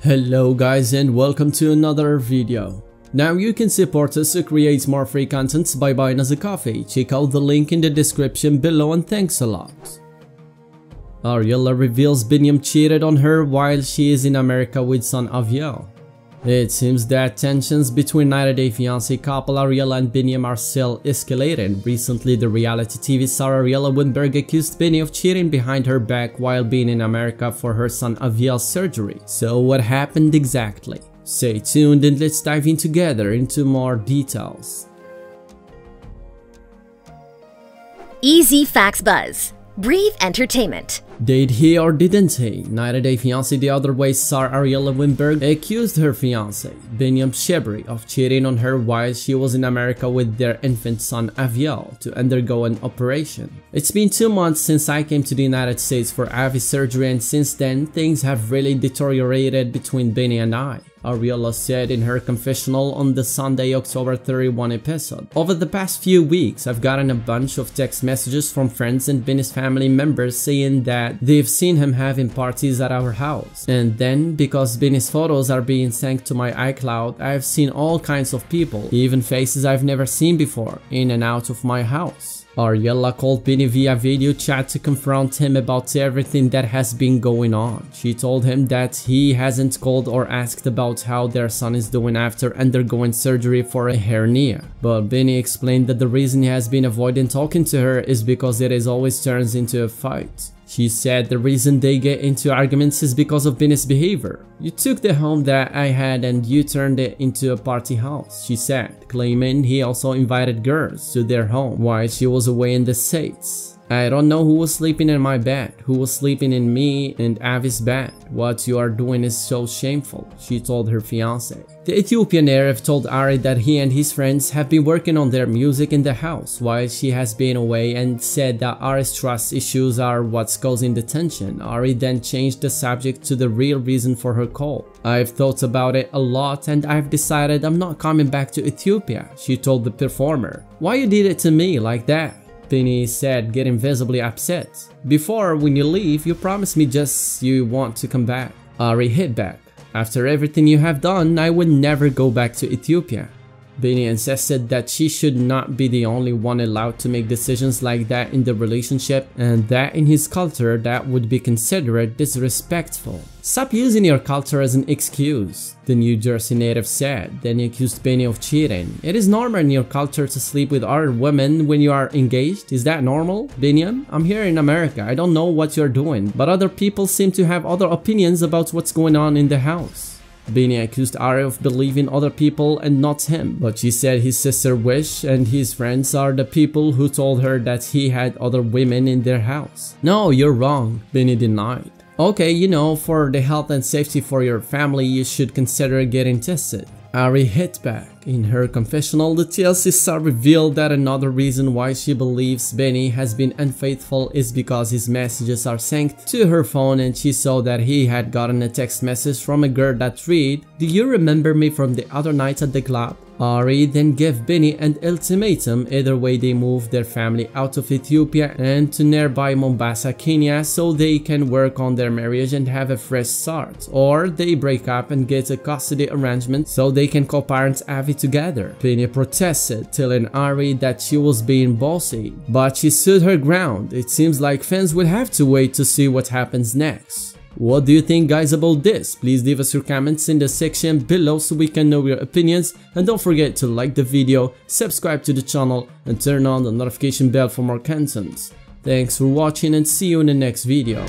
Hello guys and welcome to another video. Now you can support us to create more free content by buying us a coffee. Check out the link in the description below and thanks a lot. Ariela reveals Biniyam cheated on her while she is in America with son Aviel. It seems that tensions between 90 Day Fiancé couple Ariela and Biniyam are still escalating. Recently, the reality TV star Ariela Weinberg accused Bini of cheating behind her back while being in America for her son Aviel's surgery. So what happened exactly? Stay tuned and let's dive in together into more details. EZ Facts Buzz. Breathe Entertainment. Did he or didn't he? 90 Day Fiancé the other way star Ariela Weinberg accused her fiancé, Biniyam Shibre, of cheating on her while she was in America with their infant son Aviel to undergo an operation. It's been two months since I came to the United States for Avi's surgery and since then things have really deteriorated between Bini and I. Ariela said in her confessional on the Sunday, October 31 episode. Over the past few weeks, I've gotten a bunch of text messages from friends and Bini's family members saying that they've seen him having parties at our house. And then, because Bini's photos are being sent to my iCloud, I've seen all kinds of people, even faces I've never seen before, in and out of my house. Ariela called Bini via video chat to confront him about everything that has been going on. She told him that he hasn't called or asked about how their son is doing after undergoing surgery for a hernia. But Bini explained that the reason he has been avoiding talking to her is because it is always turns into a fight. She said the reason they get into arguments is because of Bini's behavior. You took the home that I had and you turned it into a party house, she said, claiming he also invited girls to their home while she was away in the States. I don't know who was sleeping in my bed, who was sleeping in me and Avi's bed. What you are doing is so shameful, she told her fiance. The Ethiopian Arab told Ari that he and his friends have been working on their music in the house while she has been away and said that Ari's trust issues are what's causing the tension. Ari then changed the subject to the real reason for her call. I've thought about it a lot and I've decided I'm not coming back to Ethiopia, she told the performer. Why you did it to me like that? Bini said, getting visibly upset. Before, when you leave, you promised me just you want to come back. Uh, Ari hit back. After everything you have done, I would never go back to Ethiopia. Bini insisted that she should not be the only one allowed to make decisions like that in the relationship and that in his culture that would be considered disrespectful. Stop using your culture as an excuse, the New Jersey native said, then he accused Bini of cheating. It is normal in your culture to sleep with other women when you are engaged, is that normal? Biniyam, I'm here in America, I don't know what you're doing, but other people seem to have other opinions about what's going on in the house. Bini accused Ari of believing other people and not him, but she said his sister Wish and his friends are the people who told her that he had other women in their house. No, you're wrong, Bini denied. Okay, you know, for the health and safety for your family, you should consider getting tested. Ari hit back. In her confessional, the TLC star revealed that another reason why she believes Bini has been unfaithful is because his messages are synced to her phone and she saw that he had gotten a text message from a girl that read, Do you remember me from the other night at the club? Ari then gave Bini an ultimatum either way they move their family out of Ethiopia and to nearby Mombasa, Kenya so they can work on their marriage and have a fresh start or they break up and get a custody arrangement so they can co-parent Avi together. Bini protested telling Ari that she was being bossy but she stood her ground. It seems like fans will have to wait to see what happens next. What do you think guys about this? Please leave us your comments in the section below so we can know your opinions and don't forget to like the video, subscribe to the channel and turn on the notification bell for more content. Thanks for watching and see you in the next video.